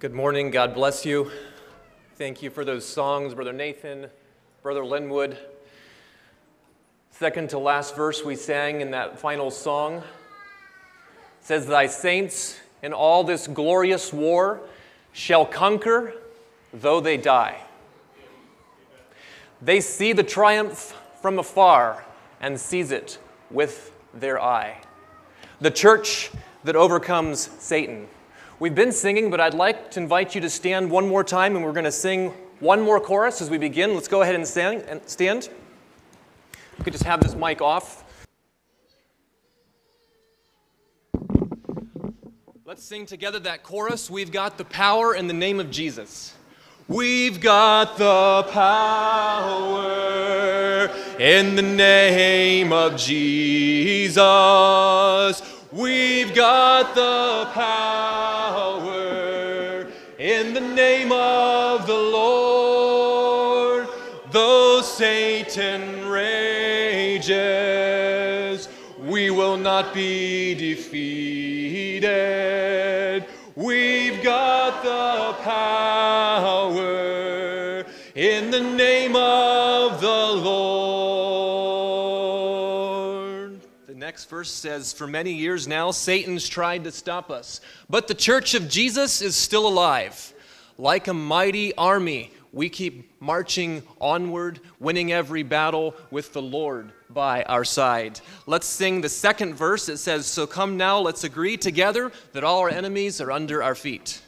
Good morning. God bless you. Thank you for those songs, Brother Nathan, Brother Linwood. Second to last verse we sang in that final song says, Thy saints in all this glorious war shall conquer, though they die. They see the triumph from afar and seize it with their eye. The church that overcomes Satan. We've been singing, but I'd like to invite you to stand one more time, and we're going to sing one more chorus as we begin. Let's go ahead and stand. And stand. We could just have this mic off. Let's sing together that chorus. We've got the power in the name of Jesus. We've got the power in the name of Jesus. We've got the power in the name of the Lord. Though Satan rages, we will not be defeated. We've got the power in the name of the Lord. The next verse says For many years now, Satan's tried to stop us, but the church of Jesus is still alive. Like a mighty army, we keep marching onward, winning every battle with the Lord by our side. Let's sing the second verse. It says, So come now, let's agree together that all our enemies are under our feet.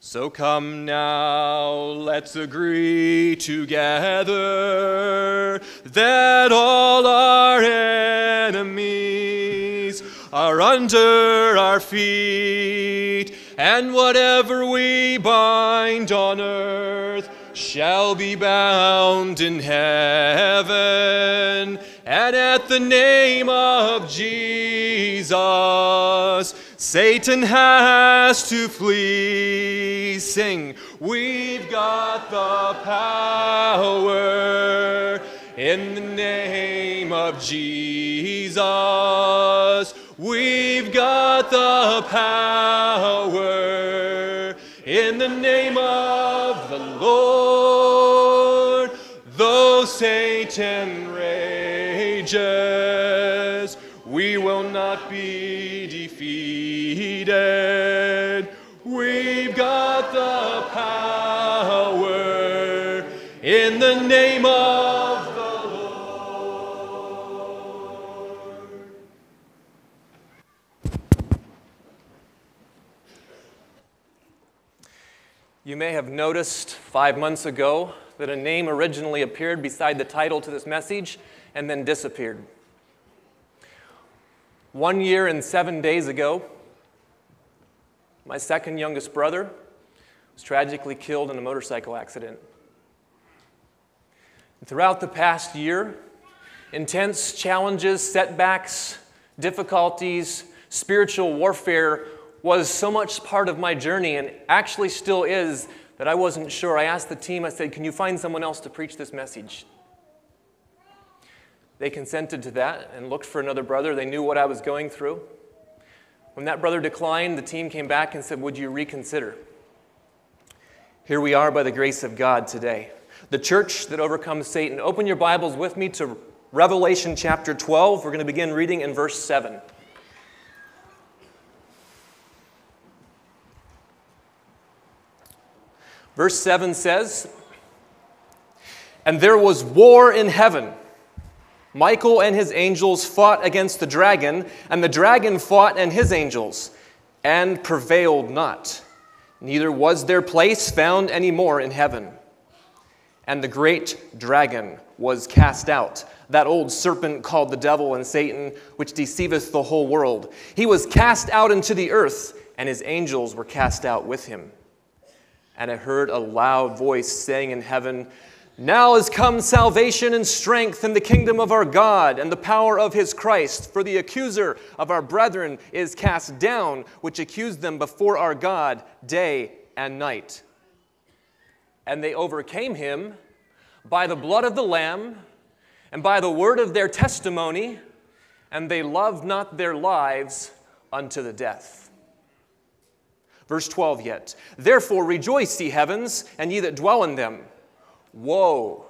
So come now, let's agree together that all our enemies are under our feet, and whatever we bind on earth shall be bound in heaven. And at the name of Jesus, Satan has to flee. Sing, we've got the power in the name of Jesus. We've got the power in the name of the Lord. Though Satan rages, we will not be defeated. You may have noticed five months ago that a name originally appeared beside the title to this message and then disappeared. One year and seven days ago, my second youngest brother was tragically killed in a motorcycle accident. Throughout the past year, intense challenges, setbacks, difficulties, spiritual warfare was so much part of my journey and actually still is that I wasn't sure. I asked the team, I said, Can you find someone else to preach this message? They consented to that and looked for another brother. They knew what I was going through. When that brother declined, the team came back and said, Would you reconsider? Here we are by the grace of God today. The church that overcomes Satan. Open your Bibles with me to Revelation chapter 12. We're going to begin reading in verse 7. Verse 7 says, And there was war in heaven. Michael and his angels fought against the dragon, and the dragon fought and his angels, and prevailed not. Neither was their place found any more in heaven. And the great dragon was cast out, that old serpent called the devil and Satan, which deceiveth the whole world. He was cast out into the earth, and his angels were cast out with him. And I heard a loud voice saying in heaven, Now is come salvation and strength in the kingdom of our God and the power of his Christ. For the accuser of our brethren is cast down, which accused them before our God day and night. And they overcame him by the blood of the Lamb and by the word of their testimony, and they loved not their lives unto the death. Verse 12 yet. Therefore rejoice, ye heavens, and ye that dwell in them. Woe!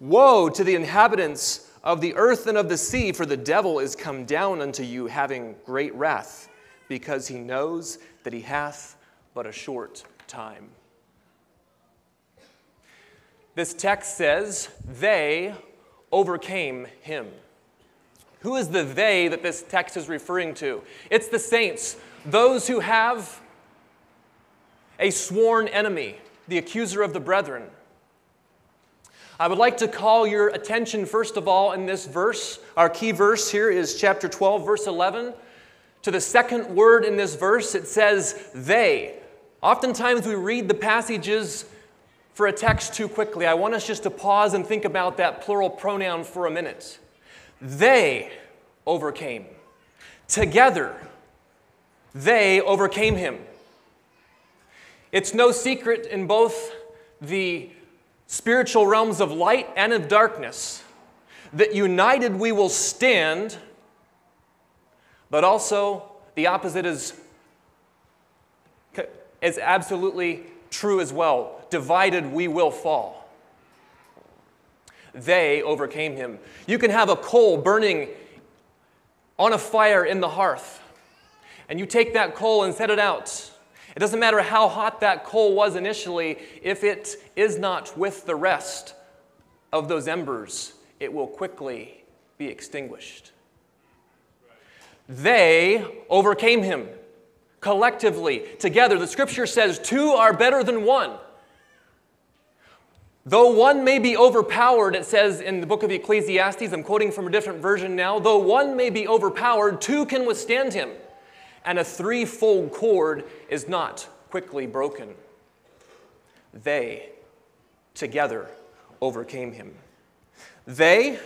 Woe to the inhabitants of the earth and of the sea, for the devil is come down unto you, having great wrath, because he knows that he hath but a short time. This text says, They overcame him. Who is the they that this text is referring to? It's the saints, those who have a sworn enemy, the accuser of the brethren. I would like to call your attention, first of all, in this verse. Our key verse here is chapter 12, verse 11. To the second word in this verse, it says, they. Oftentimes we read the passages for a text too quickly. I want us just to pause and think about that plural pronoun for a minute. They overcame. Together, they overcame him. It's no secret in both the spiritual realms of light and of darkness, that united we will stand, but also the opposite is, is absolutely true as well. Divided we will fall. They overcame him. You can have a coal burning on a fire in the hearth, and you take that coal and set it out it doesn't matter how hot that coal was initially, if it is not with the rest of those embers, it will quickly be extinguished. They overcame him collectively, together. The scripture says two are better than one. Though one may be overpowered, it says in the book of Ecclesiastes, I'm quoting from a different version now, though one may be overpowered, two can withstand him and a threefold cord is not quickly broken. They together overcame him. They,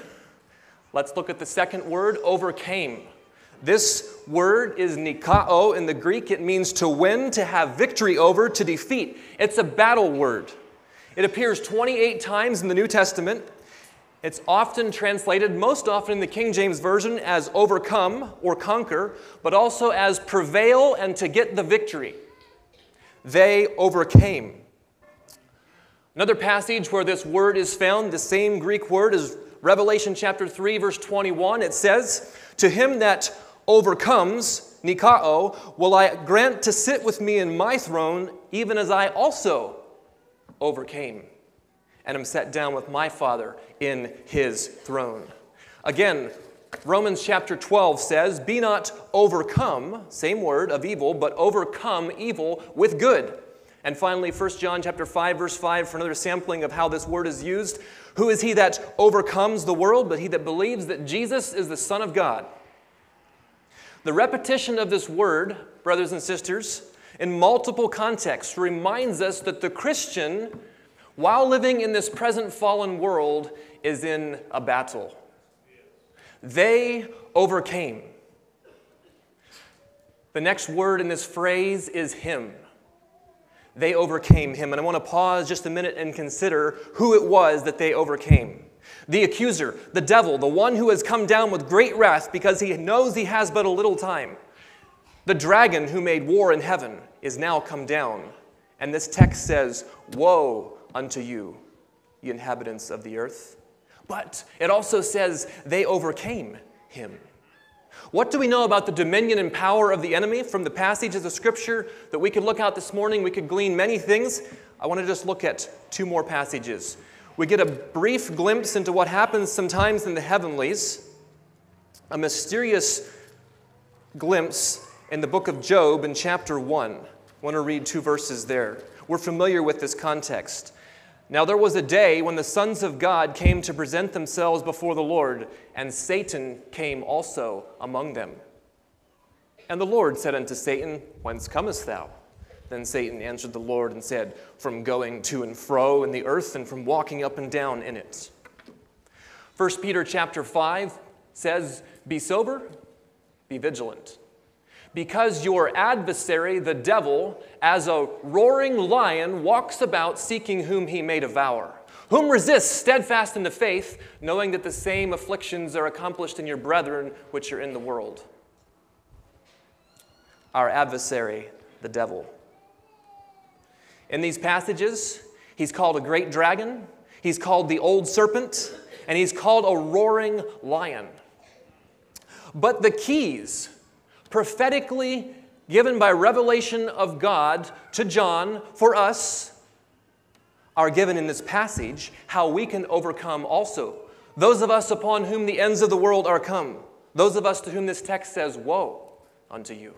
let's look at the second word, overcame. This word is nikao in the Greek. It means to win, to have victory over, to defeat. It's a battle word. It appears 28 times in the New Testament. It's often translated, most often in the King James Version, as overcome or conquer, but also as prevail and to get the victory. They overcame. Another passage where this word is found, the same Greek word, is Revelation chapter 3, verse 21. It says, To him that overcomes, Nikao, will I grant to sit with me in my throne, even as I also overcame and am set down with my Father in his throne. Again, Romans chapter 12 says, Be not overcome, same word of evil, but overcome evil with good. And finally, 1 John chapter 5, verse 5, for another sampling of how this word is used. Who is he that overcomes the world, but he that believes that Jesus is the Son of God? The repetition of this word, brothers and sisters, in multiple contexts reminds us that the Christian while living in this present fallen world, is in a battle. They overcame. The next word in this phrase is him. They overcame him. And I want to pause just a minute and consider who it was that they overcame. The accuser, the devil, the one who has come down with great wrath because he knows he has but a little time. The dragon who made war in heaven is now come down. And this text says, Woe unto you, ye inhabitants of the earth. But it also says they overcame him. What do we know about the dominion and power of the enemy from the passages of Scripture that we could look at this morning? We could glean many things. I want to just look at two more passages. We get a brief glimpse into what happens sometimes in the heavenlies, a mysterious glimpse in the book of Job in chapter 1. I want to read two verses there. We're familiar with this context. Now there was a day when the sons of God came to present themselves before the Lord, and Satan came also among them. And the Lord said unto Satan, Whence comest thou? Then Satan answered the Lord and said, From going to and fro in the earth and from walking up and down in it. 1 Peter chapter 5 says, Be sober, be vigilant because your adversary, the devil, as a roaring lion, walks about seeking whom he may devour. Whom resist steadfast in the faith, knowing that the same afflictions are accomplished in your brethren which are in the world. Our adversary, the devil. In these passages, he's called a great dragon, he's called the old serpent, and he's called a roaring lion. But the keys, prophetically given by revelation of God to John for us, are given in this passage how we can overcome also. Those of us upon whom the ends of the world are come, those of us to whom this text says, Woe unto you.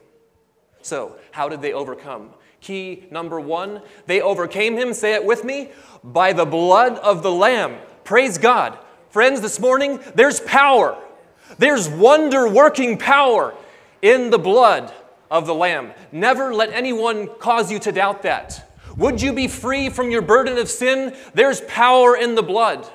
So, how did they overcome? Key number one, they overcame him, say it with me, by the blood of the Lamb. Praise God. Friends, this morning, there's power. There's wonder working power in the blood of the Lamb. Never let anyone cause you to doubt that. Would you be free from your burden of sin? There's power in the blood.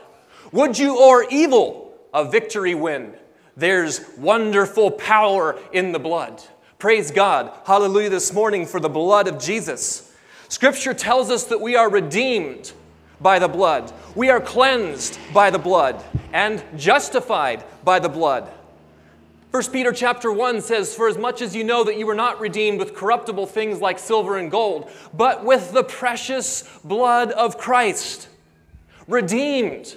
Would you or evil a victory win? There's wonderful power in the blood. Praise God. Hallelujah this morning for the blood of Jesus. Scripture tells us that we are redeemed by the blood. We are cleansed by the blood and justified by the blood. 1 Peter chapter 1 says, For as much as you know that you were not redeemed with corruptible things like silver and gold, but with the precious blood of Christ. Redeemed.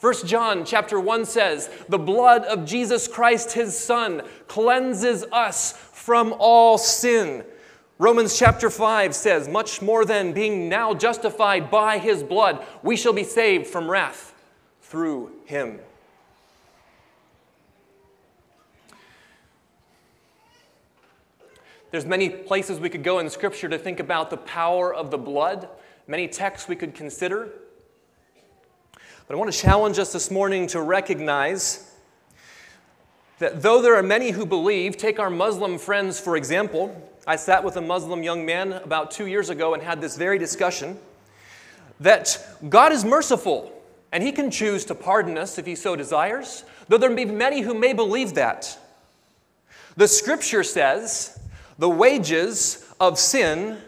1 John chapter 1 says, The blood of Jesus Christ, his Son, cleanses us from all sin. Romans chapter 5 says, Much more than being now justified by his blood, we shall be saved from wrath through him. There's many places we could go in Scripture to think about the power of the blood, many texts we could consider. But I want to challenge us this morning to recognize that though there are many who believe, take our Muslim friends for example. I sat with a Muslim young man about two years ago and had this very discussion that God is merciful and he can choose to pardon us if he so desires, though there may be many who may believe that. The scripture says the wages of sin,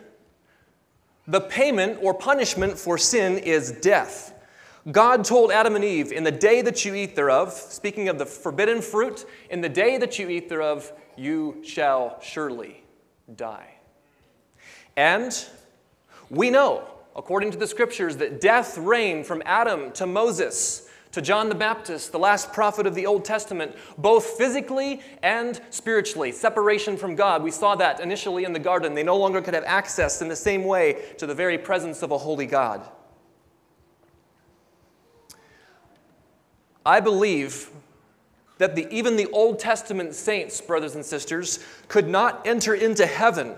the payment or punishment for sin is death. God told Adam and Eve, In the day that you eat thereof, speaking of the forbidden fruit, in the day that you eat thereof, you shall surely die. And we know, according to the scriptures, that death reigned from Adam to Moses to John the Baptist, the last prophet of the Old Testament, both physically and spiritually. Separation from God. We saw that initially in the garden. They no longer could have access in the same way to the very presence of a holy God. I believe that the, even the Old Testament saints, brothers and sisters, could not enter into heaven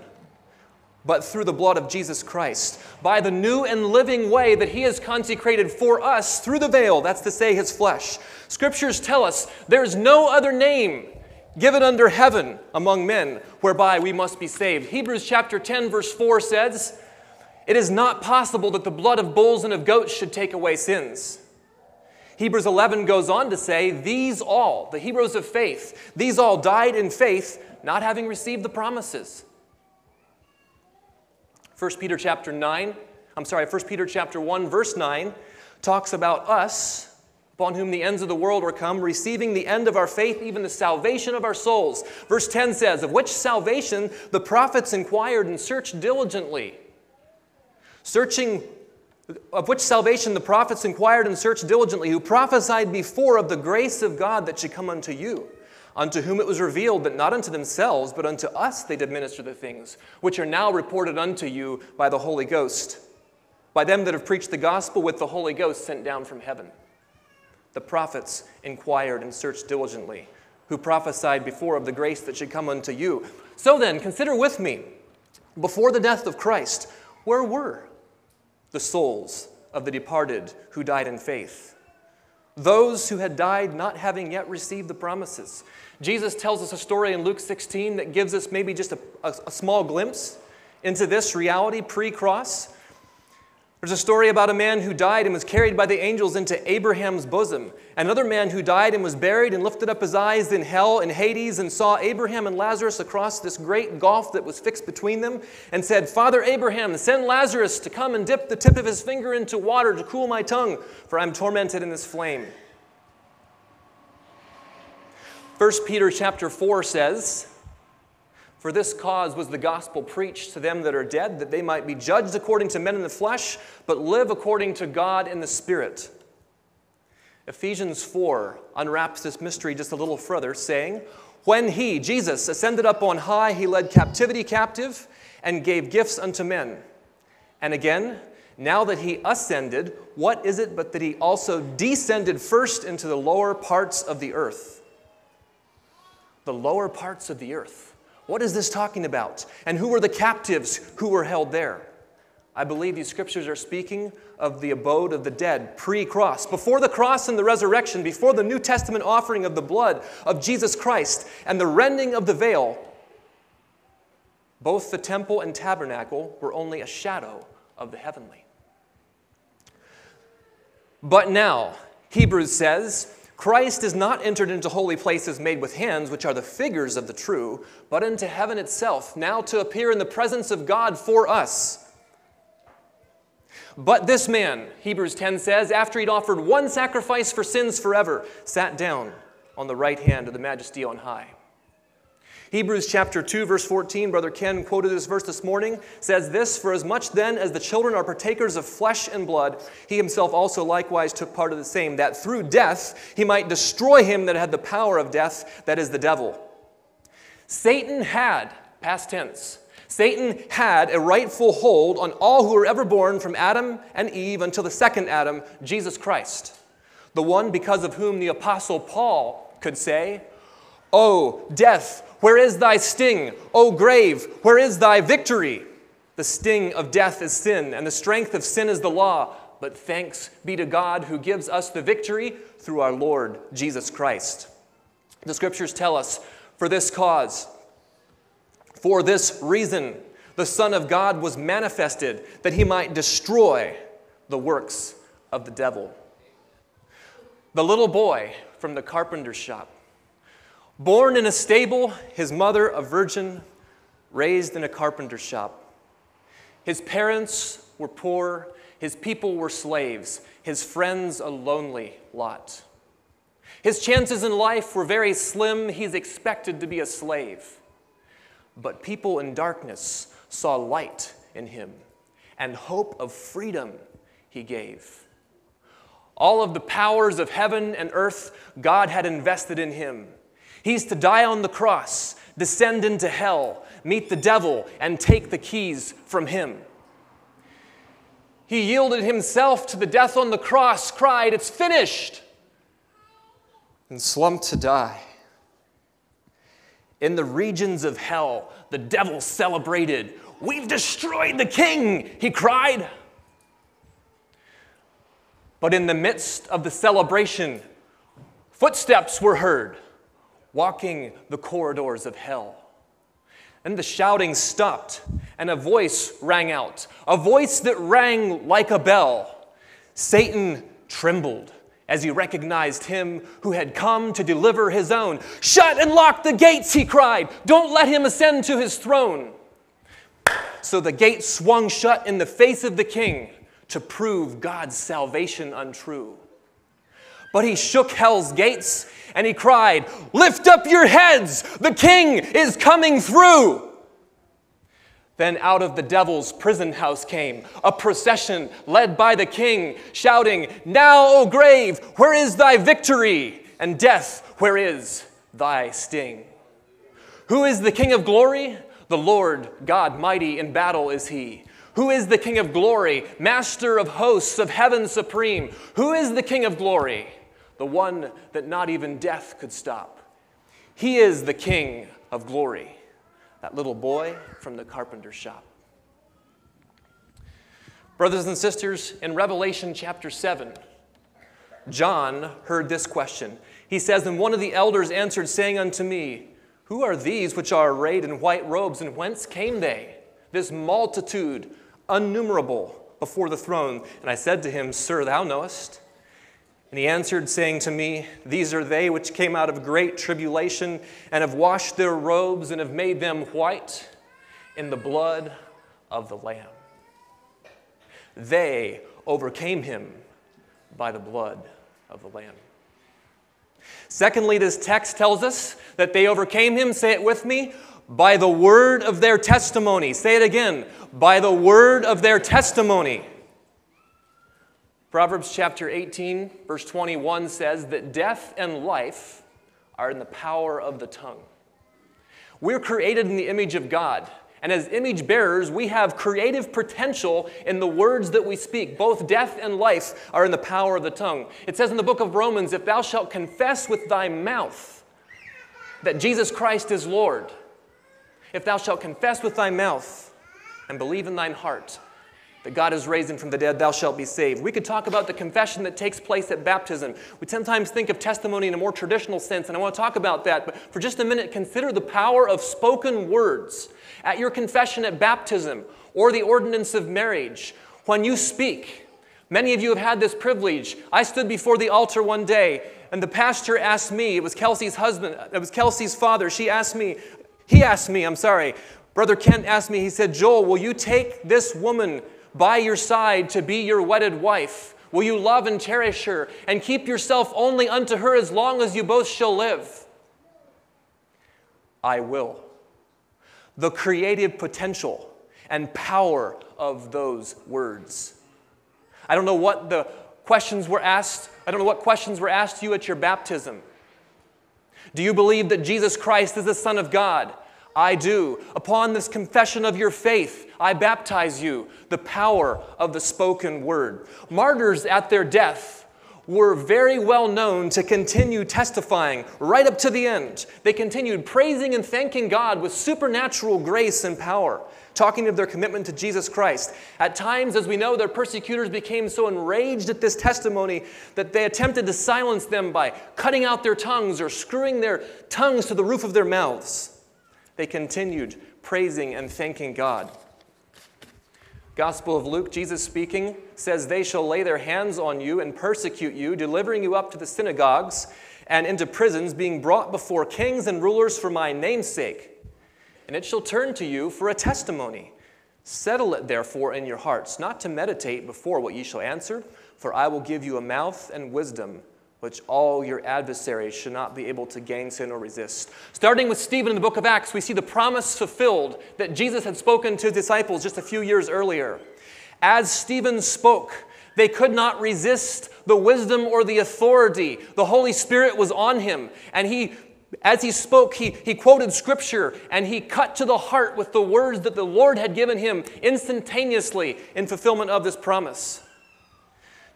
but through the blood of Jesus Christ, by the new and living way that He has consecrated for us through the veil, that's to say, His flesh. Scriptures tell us there's no other name given under heaven among men whereby we must be saved. Hebrews chapter 10, verse 4 says, It is not possible that the blood of bulls and of goats should take away sins. Hebrews 11 goes on to say, These all, the heroes of faith, these all died in faith, not having received the promises 1 Peter chapter 9, I'm sorry, 1 Peter chapter 1 verse 9 talks about us upon whom the ends of the world are come, receiving the end of our faith, even the salvation of our souls. Verse 10 says, Of which salvation the prophets inquired and searched diligently. Searching, of which salvation the prophets inquired and searched diligently, who prophesied before of the grace of God that should come unto you unto whom it was revealed that not unto themselves, but unto us they did minister the things, which are now reported unto you by the Holy Ghost, by them that have preached the gospel with the Holy Ghost sent down from heaven. The prophets inquired and searched diligently, who prophesied before of the grace that should come unto you. So then, consider with me, before the death of Christ, where were the souls of the departed who died in faith? Those who had died not having yet received the promises. Jesus tells us a story in Luke 16 that gives us maybe just a, a, a small glimpse into this reality pre cross. There's a story about a man who died and was carried by the angels into Abraham's bosom. Another man who died and was buried and lifted up his eyes in hell and Hades and saw Abraham and Lazarus across this great gulf that was fixed between them and said, Father Abraham, send Lazarus to come and dip the tip of his finger into water to cool my tongue, for I'm tormented in this flame. 1 Peter chapter 4 says, For this cause was the gospel preached to them that are dead, that they might be judged according to men in the flesh, but live according to God in the Spirit. Ephesians 4 unwraps this mystery just a little further, saying, When he, Jesus, ascended up on high, he led captivity captive and gave gifts unto men. And again, now that he ascended, what is it but that he also descended first into the lower parts of the earth? The lower parts of the earth. What is this talking about? And who were the captives who were held there? I believe these scriptures are speaking of the abode of the dead pre cross. Before the cross and the resurrection, before the New Testament offering of the blood of Jesus Christ and the rending of the veil, both the temple and tabernacle were only a shadow of the heavenly. But now, Hebrews says, Christ is not entered into holy places made with hands, which are the figures of the true, but into heaven itself, now to appear in the presence of God for us. But this man, Hebrews 10 says, after he'd offered one sacrifice for sins forever, sat down on the right hand of the majesty on high. Hebrews chapter 2, verse 14, Brother Ken quoted this verse this morning, says this For as much then as the children are partakers of flesh and blood, he himself also likewise took part of the same, that through death he might destroy him that had the power of death, that is the devil. Satan had, past tense, Satan had a rightful hold on all who were ever born from Adam and Eve until the second Adam, Jesus Christ, the one because of whom the Apostle Paul could say, "Oh, death, where is thy sting? O grave, where is thy victory? The sting of death is sin, and the strength of sin is the law. But thanks be to God who gives us the victory through our Lord Jesus Christ. The scriptures tell us, for this cause, for this reason, the Son of God was manifested that he might destroy the works of the devil. The little boy from the carpenter's shop Born in a stable, his mother a virgin, raised in a carpenter shop. His parents were poor, his people were slaves, his friends a lonely lot. His chances in life were very slim, he's expected to be a slave. But people in darkness saw light in him, and hope of freedom he gave. All of the powers of heaven and earth God had invested in him He's to die on the cross, descend into hell, meet the devil, and take the keys from him. He yielded himself to the death on the cross, cried, It's finished, and slumped to die. In the regions of hell, the devil celebrated. We've destroyed the king, he cried. But in the midst of the celebration, footsteps were heard walking the corridors of hell. And the shouting stopped, and a voice rang out, a voice that rang like a bell. Satan trembled as he recognized him who had come to deliver his own. Shut and lock the gates, he cried. Don't let him ascend to his throne. So the gate swung shut in the face of the king to prove God's salvation untrue. But he shook hell's gates and he cried, Lift up your heads, the king is coming through. Then out of the devil's prison house came a procession led by the king, shouting, Now, O grave, where is thy victory? And death, where is thy sting? Who is the King of glory? The Lord God mighty in battle is he. Who is the King of glory, master of hosts of heaven supreme? Who is the King of glory? The one that not even death could stop. He is the King of glory, that little boy from the carpenter's shop. Brothers and sisters, in Revelation chapter 7, John heard this question. He says, And one of the elders answered, saying unto me, Who are these which are arrayed in white robes, and whence came they? This multitude, unnumerable, before the throne. And I said to him, Sir, thou knowest. And he answered, saying to me, These are they which came out of great tribulation and have washed their robes and have made them white in the blood of the Lamb. They overcame him by the blood of the Lamb. Secondly, this text tells us that they overcame him, say it with me, by the word of their testimony. Say it again by the word of their testimony. Proverbs chapter 18, verse 21 says that death and life are in the power of the tongue. We're created in the image of God. And as image bearers, we have creative potential in the words that we speak. Both death and life are in the power of the tongue. It says in the book of Romans if thou shalt confess with thy mouth that Jesus Christ is Lord, if thou shalt confess with thy mouth and believe in thine heart that God is raising from the dead, thou shalt be saved. We could talk about the confession that takes place at baptism. We sometimes think of testimony in a more traditional sense, and I want to talk about that. But for just a minute, consider the power of spoken words at your confession at baptism or the ordinance of marriage. When you speak, many of you have had this privilege. I stood before the altar one day, and the pastor asked me, it was Kelsey's husband, it was Kelsey's father, she asked me, he asked me, I'm sorry, Brother Kent asked me, he said, Joel, will you take this woman by your side to be your wedded wife? Will you love and cherish her and keep yourself only unto her as long as you both shall live? I will. The creative potential and power of those words. I don't know what the questions were asked. I don't know what questions were asked you at your baptism. Do you believe that Jesus Christ is the Son of God? I do. Upon this confession of your faith, I baptize you, the power of the spoken word. Martyrs at their death were very well known to continue testifying right up to the end. They continued praising and thanking God with supernatural grace and power, talking of their commitment to Jesus Christ. At times, as we know, their persecutors became so enraged at this testimony that they attempted to silence them by cutting out their tongues or screwing their tongues to the roof of their mouths they continued praising and thanking God. Gospel of Luke, Jesus speaking, says, They shall lay their hands on you and persecute you, delivering you up to the synagogues and into prisons, being brought before kings and rulers for my name's sake. And it shall turn to you for a testimony. Settle it therefore in your hearts, not to meditate before what ye shall answer, for I will give you a mouth and wisdom which all your adversaries should not be able to gainsay or resist. Starting with Stephen in the book of Acts, we see the promise fulfilled that Jesus had spoken to his disciples just a few years earlier. As Stephen spoke, they could not resist the wisdom or the authority. The Holy Spirit was on him, and he as he spoke, he, he quoted scripture and he cut to the heart with the words that the Lord had given him instantaneously in fulfillment of this promise.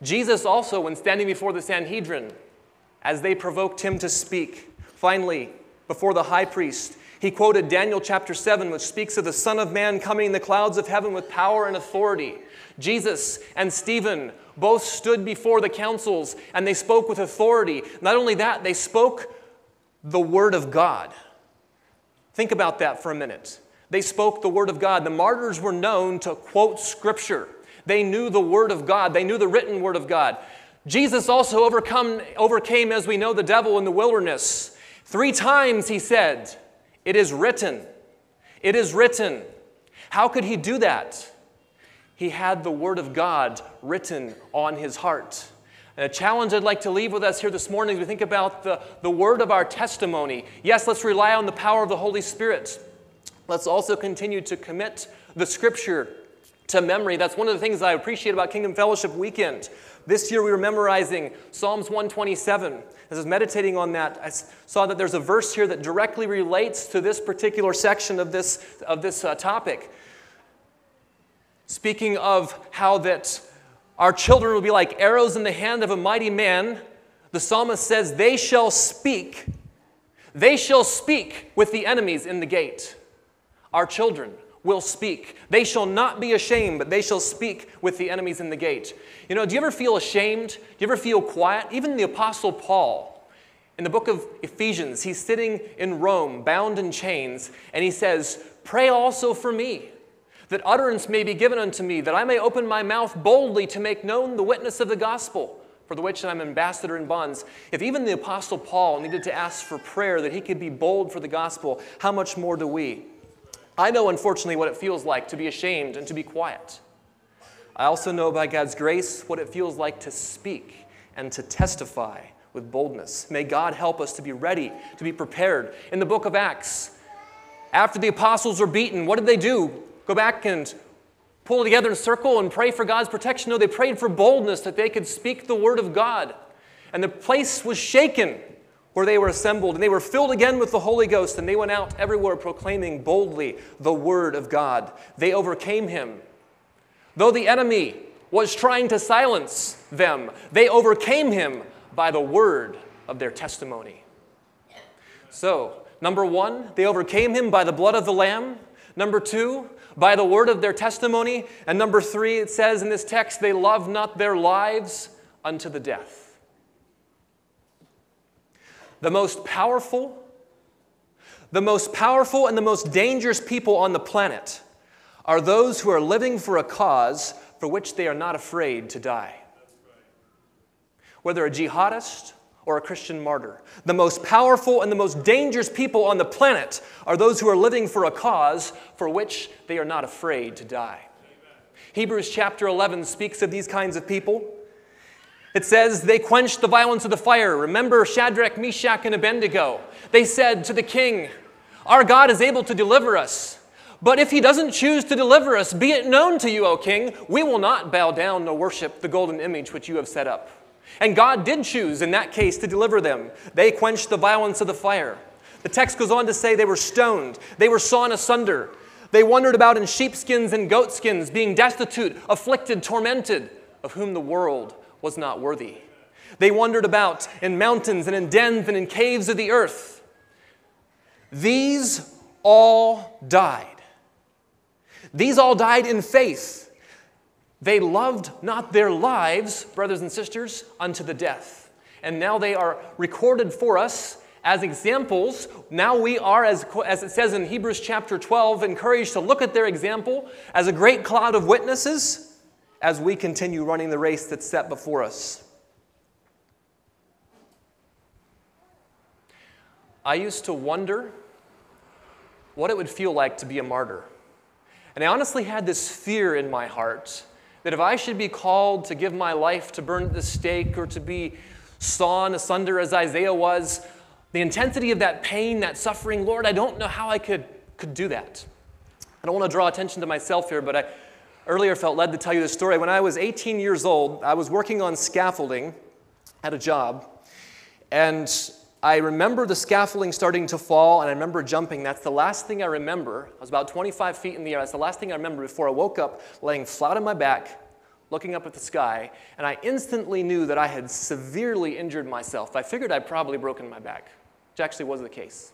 Jesus also, when standing before the Sanhedrin, as they provoked him to speak, finally, before the high priest, he quoted Daniel chapter 7, which speaks of the Son of Man coming in the clouds of heaven with power and authority. Jesus and Stephen both stood before the councils and they spoke with authority. Not only that, they spoke the Word of God. Think about that for a minute. They spoke the Word of God. The martyrs were known to quote Scripture. They knew the Word of God, they knew the written Word of God. Jesus also overcome, overcame, as we know, the devil in the wilderness. Three times he said, It is written. It is written. How could he do that? He had the Word of God written on his heart. And a challenge I'd like to leave with us here this morning as we think about the, the word of our testimony. Yes, let's rely on the power of the Holy Spirit. Let's also continue to commit the Scripture to memory. That's one of the things I appreciate about Kingdom Fellowship Weekend. This year we were memorizing Psalms 127. As I was meditating on that, I saw that there's a verse here that directly relates to this particular section of this, of this uh, topic. Speaking of how that our children will be like arrows in the hand of a mighty man, the psalmist says, They shall speak, they shall speak with the enemies in the gate. Our children will speak. They shall not be ashamed, but they shall speak with the enemies in the gate. You know, do you ever feel ashamed? Do you ever feel quiet? Even the Apostle Paul, in the book of Ephesians, he's sitting in Rome, bound in chains, and he says, Pray also for me, that utterance may be given unto me, that I may open my mouth boldly to make known the witness of the gospel. For the which I'm ambassador in bonds. If even the Apostle Paul needed to ask for prayer that he could be bold for the gospel, how much more do we? I know, unfortunately, what it feels like to be ashamed and to be quiet. I also know by God's grace what it feels like to speak and to testify with boldness. May God help us to be ready, to be prepared. In the book of Acts, After the apostles were beaten, what did they do? Go back and pull together in a circle and pray for God's protection? No, they prayed for boldness that they could speak the word of God. And the place was shaken where they were assembled, and they were filled again with the Holy Ghost, and they went out everywhere proclaiming boldly the word of God. They overcame him. Though the enemy was trying to silence them, they overcame him by the word of their testimony. So, number one, they overcame him by the blood of the Lamb. Number two, by the word of their testimony. And number three, it says in this text, they loved not their lives unto the death. The most powerful, the most powerful and the most dangerous people on the planet are those who are living for a cause for which they are not afraid to die. Whether a jihadist or a Christian martyr, the most powerful and the most dangerous people on the planet are those who are living for a cause for which they are not afraid to die. Hebrews chapter 11 speaks of these kinds of people. It says, They quenched the violence of the fire. Remember Shadrach, Meshach, and Abednego. They said to the king, Our God is able to deliver us. But if he doesn't choose to deliver us, be it known to you, O king, we will not bow down nor worship the golden image which you have set up. And God did choose in that case to deliver them. They quenched the violence of the fire. The text goes on to say they were stoned, they were sawn asunder. They wandered about in sheepskins and goatskins, being destitute, afflicted, tormented, of whom the world was not worthy. They wandered about in mountains and in dens and in caves of the earth. These all died. These all died in faith. They loved not their lives, brothers and sisters, unto the death. And now they are recorded for us as examples. Now we are, as, as it says in Hebrews chapter 12, encouraged to look at their example as a great cloud of witnesses as we continue running the race that's set before us. I used to wonder what it would feel like to be a martyr. And I honestly had this fear in my heart that if I should be called to give my life to burn at the stake or to be sawn asunder as Isaiah was, the intensity of that pain, that suffering, Lord, I don't know how I could, could do that. I don't want to draw attention to myself here, but I, earlier felt led to tell you the story. When I was 18 years old, I was working on scaffolding at a job, and I remember the scaffolding starting to fall, and I remember jumping. That's the last thing I remember. I was about 25 feet in the air. That's the last thing I remember before I woke up laying flat on my back, looking up at the sky, and I instantly knew that I had severely injured myself. I figured I'd probably broken my back, which actually was the case.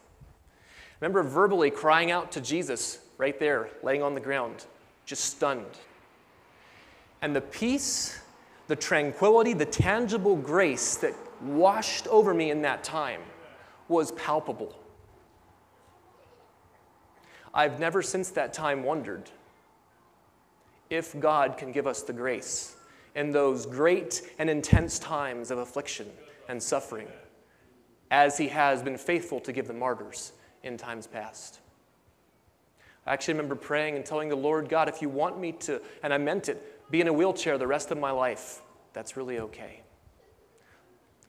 I remember verbally crying out to Jesus right there, laying on the ground just stunned. And the peace, the tranquility, the tangible grace that washed over me in that time was palpable. I've never since that time wondered if God can give us the grace in those great and intense times of affliction and suffering, as He has been faithful to give the martyrs in times past. I actually remember praying and telling the Lord, God, if you want me to, and I meant it, be in a wheelchair the rest of my life, that's really okay.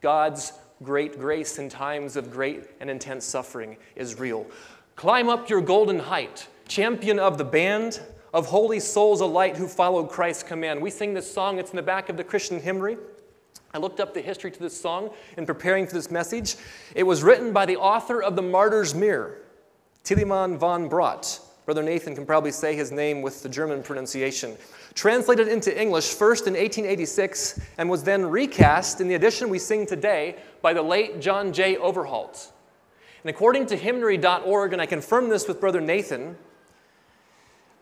God's great grace in times of great and intense suffering is real. Climb up your golden height, champion of the band of holy souls alight who followed Christ's command. We sing this song, it's in the back of the Christian hymnary. I looked up the history to this song in preparing for this message. It was written by the author of The Martyr's Mirror, Thieleman van Braght. Brother Nathan can probably say his name with the German pronunciation. Translated into English first in 1886 and was then recast in the edition we sing today by the late John J. Overholt. And according to hymnary.org, and I confirm this with Brother Nathan,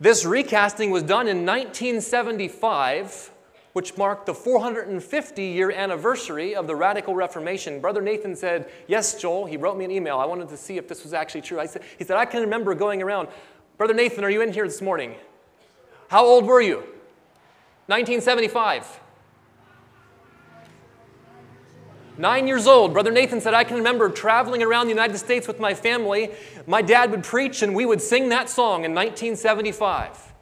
this recasting was done in 1975 which marked the 450 year anniversary of the Radical Reformation. Brother Nathan said, Yes, Joel. He wrote me an email. I wanted to see if this was actually true. I said, he said, I can remember going around. Brother Nathan, are you in here this morning? How old were you? 1975. Nine years old. Brother Nathan said, I can remember traveling around the United States with my family. My dad would preach, and we would sing that song in 1975.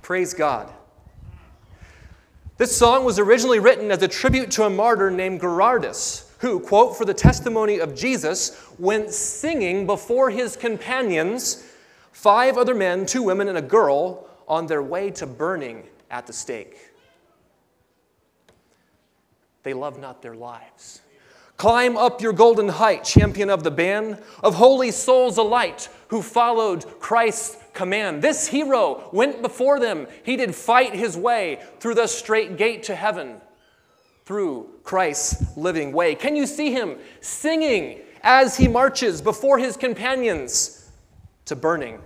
Praise God. This song was originally written as a tribute to a martyr named Gerardus, who, quote, for the testimony of Jesus, went singing before his companions Five other men, two women, and a girl on their way to burning at the stake. They love not their lives. Climb up your golden height, champion of the band, of holy souls alight who followed Christ's command. This hero went before them. He did fight his way through the strait gate to heaven, through Christ's living way. Can you see him singing as he marches before his companions to burning?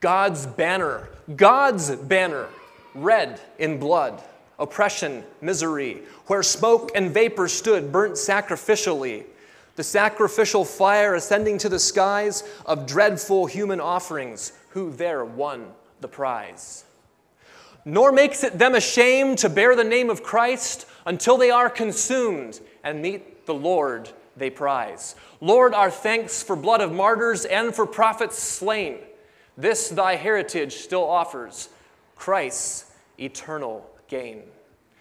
God's banner, God's banner, red in blood, oppression, misery, where smoke and vapor stood, burnt sacrificially the sacrificial fire ascending to the skies of dreadful human offerings, who there won the prize. Nor makes it them ashamed to bear the name of Christ until they are consumed and meet the Lord they prize. Lord, our thanks for blood of martyrs and for prophets slain. This thy heritage still offers Christ's eternal gain.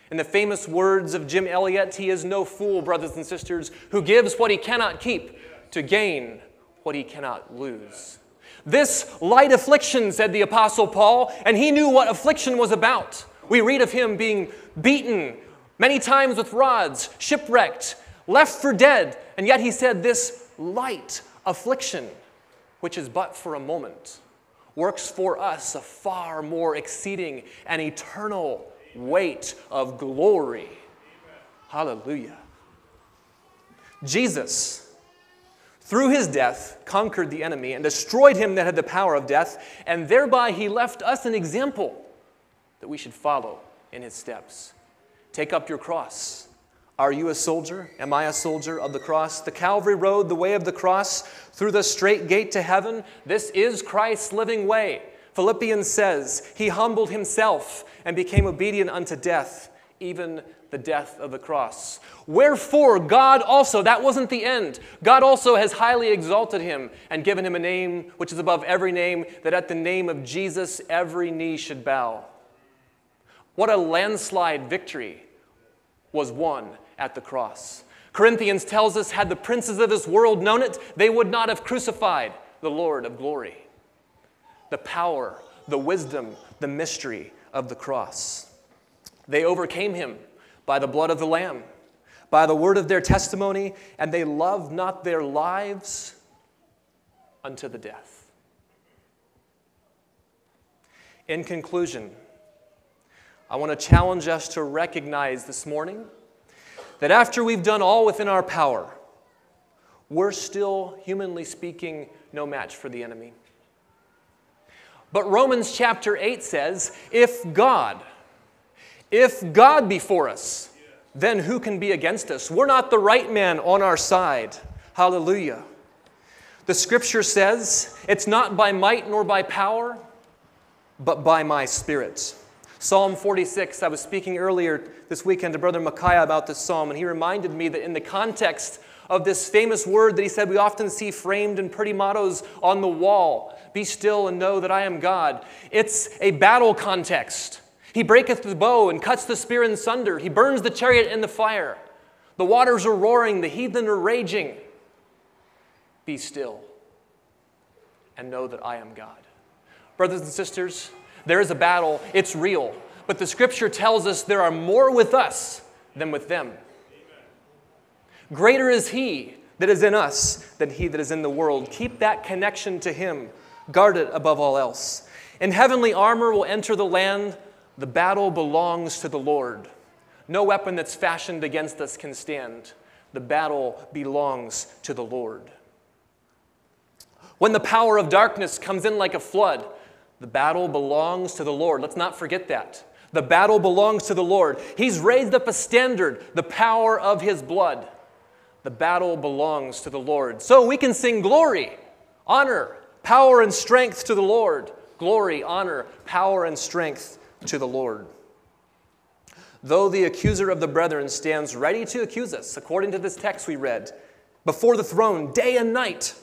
In the famous words of Jim Elliot, he is no fool, brothers and sisters, who gives what he cannot keep to gain what he cannot lose. This light affliction, said the Apostle Paul, and he knew what affliction was about. We read of him being beaten many times with rods, shipwrecked, left for dead, and yet he said, This light affliction, which is but for a moment, works for us a far more exceeding and eternal weight of glory. Hallelujah. Jesus, through his death, conquered the enemy and destroyed him that had the power of death, and thereby he left us an example that we should follow in his steps. Take up your cross. Are you a soldier? Am I a soldier of the cross? The Calvary Road, the way of the cross, through the strait gate to heaven, this is Christ's living way. Philippians says, He humbled himself and became obedient unto death, even the death of the cross. Wherefore, God also, that wasn't the end, God also has highly exalted him and given him a name which is above every name, that at the name of Jesus every knee should bow. What a landslide victory was won at the cross. Corinthians tells us, had the princes of this world known it, they would not have crucified the Lord of glory the power, the wisdom, the mystery of the cross. They overcame him by the blood of the Lamb, by the word of their testimony, and they loved not their lives unto the death. In conclusion, I want to challenge us to recognize this morning that after we've done all within our power, we're still, humanly speaking, no match for the enemy. But Romans chapter 8 says, if God, if God be for us, then who can be against us? We're not the right man on our side. Hallelujah. The scripture says, it's not by might nor by power, but by my spirit. Psalm 46, I was speaking earlier this weekend to Brother Micaiah about this psalm, and he reminded me that in the context of this famous word that he said we often see framed in pretty mottos on the wall Be still and know that I am God. It's a battle context. He breaketh the bow and cuts the spear in sunder. He burns the chariot in the fire. The waters are roaring, the heathen are raging. Be still and know that I am God. Brothers and sisters, there is a battle, it's real, but the scripture tells us there are more with us than with them. Greater is He that is in us than He that is in the world. Keep that connection to Him. Guard it above all else. In heavenly armor will enter the land. The battle belongs to the Lord. No weapon that's fashioned against us can stand. The battle belongs to the Lord. When the power of darkness comes in like a flood, the battle belongs to the Lord. Let's not forget that. The battle belongs to the Lord. He's raised up a standard, the power of His blood. The battle belongs to the Lord. So we can sing glory, honor, power, and strength to the Lord. Glory, honor, power, and strength to the Lord. Though the accuser of the brethren stands ready to accuse us, according to this text we read, before the throne day and night,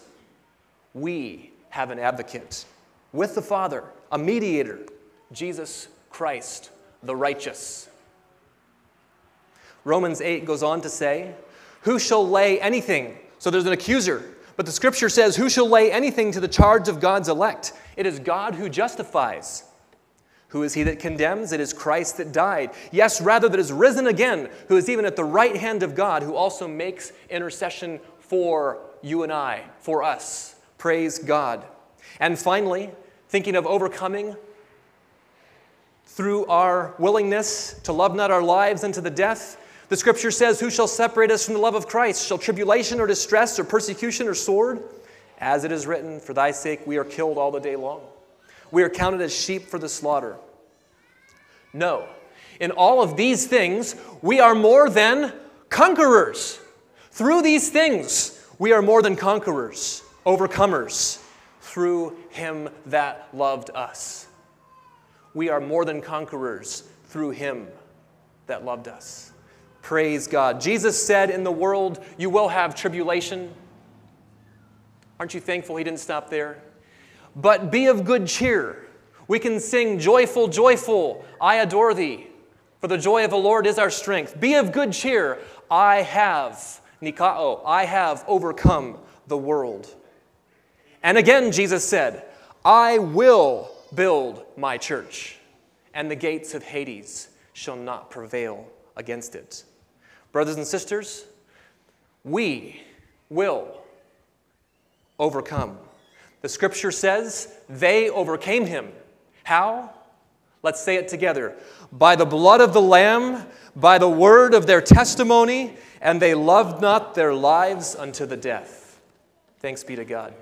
we have an advocate with the Father, a mediator, Jesus Christ, the righteous. Romans 8 goes on to say, who shall lay anything? So there's an accuser But the scripture says, Who shall lay anything to the charge of God's elect? It is God who justifies. Who is he that condemns? It is Christ that died. Yes, rather, that is risen again, who is even at the right hand of God, who also makes intercession for you and I, for us. Praise God. And finally, thinking of overcoming through our willingness to love not our lives unto the death, the scripture says, Who shall separate us from the love of Christ? Shall tribulation or distress or persecution or sword? As it is written, For thy sake we are killed all the day long. We are counted as sheep for the slaughter. No. In all of these things, we are more than conquerors. Through these things, we are more than conquerors, overcomers, through him that loved us. We are more than conquerors through him that loved us. Praise God. Jesus said, In the world you will have tribulation. Aren't you thankful he didn't stop there? But be of good cheer. We can sing, Joyful, joyful, I adore thee. For the joy of the Lord is our strength. Be of good cheer. I have, Nikao, I have overcome the world. And again, Jesus said, I will build my church, and the gates of Hades shall not prevail against it. Brothers and sisters, we will overcome. The scripture says they overcame him. How? Let's say it together. By the blood of the Lamb, by the word of their testimony, and they loved not their lives unto the death. Thanks be to God.